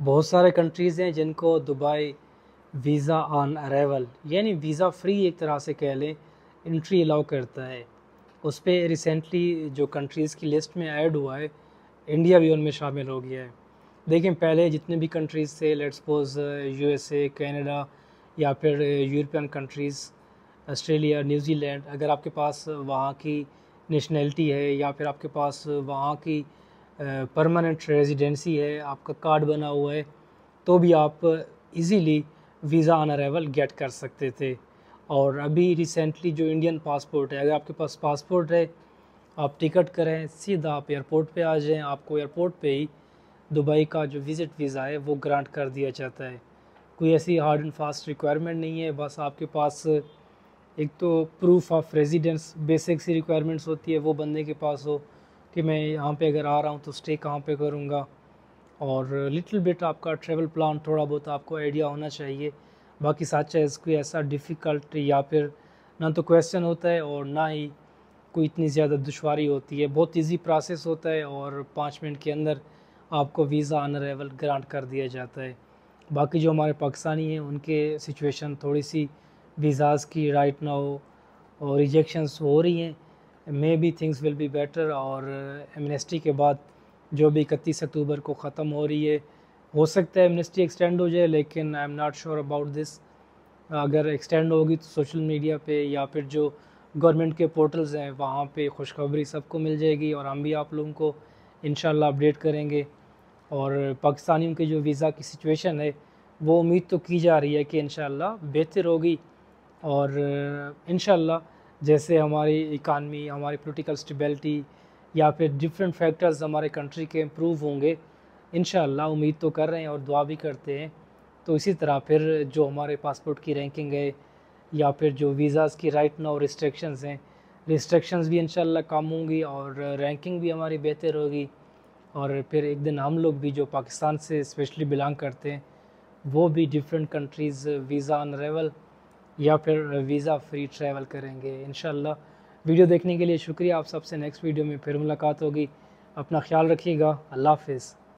बहुत सारे कंट्रीज़ हैं जिनको दुबई वीज़ा ऑन अरेवल यानी वीज़ा फ्री एक तरह से कह लें इंट्री अलाउ करता है। उस पर रिसेंटली जो कंट्रीज़ की लिस्ट में ऐड हुआ है इंडिया भी उनमें शामिल हो गया है। देखें, पहले जितने भी कंट्रीज़ थे लेट्स सपोज़ यूएसए कनाडा या फिर यूरोपियन कंट्रीज़ ऑस्ट्रेलिया न्यूजीलैंड अगर आपके पास वहाँ की नेशनैलिटी है, या फिर आपके पास वहाँ की परमानेंट रेजिडेंसी है, आपका कार्ड बना हुआ है तो भी आप easily visa on arrival get कर सकते थे। और अभी रिसेंटली जो इंडियन पासपोर्ट है, अगर आपके पास पासपोर्ट है, आप टिकट करें, सीधा आप एयरपोर्ट पे आ जाएँ, आपको एयरपोर्ट पे ही दुबई का जो विज़िट वीज़ा है, वो ग्रांट कर दिया जाता है। कोई ऐसी हार्ड एंड फास्ट रिक्वायरमेंट नहीं है, बस आपके पास एक तो proof of residence basic C requirements होती है, वो बंदे के पास हो। कि मैं यहाँ पे अगर आ रहा हूँ तो स्टे कहाँ पे करूँगा? और लिटिल बिट आपका ट्रैवल प्लान थोड़ा बहुत आपको आइडिया होना चाहिए। बाकी साथ है कोई ऐसा डिफ़िकल्ट या फिर ना तो क्वेश्चन होता है और ना ही कोई इतनी ज़्यादा दुशारी होती है। बहुत इजी प्रोसेस होता है और पाँच मिनट के अंदर आपको वीज़ा ऑन अरेवल ग्रांट कर दिया जाता है। बाकी जो हमारे पाकिस्तानी हैं, उनके सिचुएशन थोड़ी सी वीज़ाज़ की राइट ना हो और रिजेक्शंस हो रही हैं। May be things will be better और एमनेस्टी के बाद जो भी इकतीस अक्टूबर को ख़त्म हो रही है, हो सकता है एमनेस्टी एक्सटेंड हो जाए, लेकिन I am not sure about this अगर एक्सटेंड होगी तो सोशल मीडिया पे या फिर जो गवर्नमेंट के पोर्टल्स हैं, वहाँ पे खुशखबरी सबको मिल जाएगी और हम भी आप लोगों को इन अपडेट करेंगे। और पाकिस्तानियों के जो वीज़ा की सिचुएशन है, वो उम्मीद तो की जा रही है कि इन बेहतर होगी और इन जैसे हमारी इकानमी हमारी पोलिटिकल स्टेबिलिटी या फिर डिफरेंट फैक्टर्स हमारे कंट्री के इम्प्रूव होंगे इन उम्मीद तो कर रहे हैं और दुआ भी करते हैं। तो इसी तरह फिर जो हमारे पासपोर्ट की रैंकिंग है या फिर जो वीज़ाज़ की राइट नाउ रिस्ट्रिक्शंस हैं रिस्ट्रिक्शंस भी इन कम होंगी और रैंकिंग भी हमारी बेहतर होगी। और फिर एक दिन हम लोग भी जो पाकिस्तान से स्पेशली बिलोंग करते हैं, वो भी different countries visa on arrival या फिर वीज़ा फ्री ट्रैवल करेंगे। इन वीडियो देखने के लिए शुक्रिया आप सबसे नेक्स्ट वीडियो में फिर मुलाकात होगी। अपना ख्याल रखिएगा। अल्लाह हाफिज़।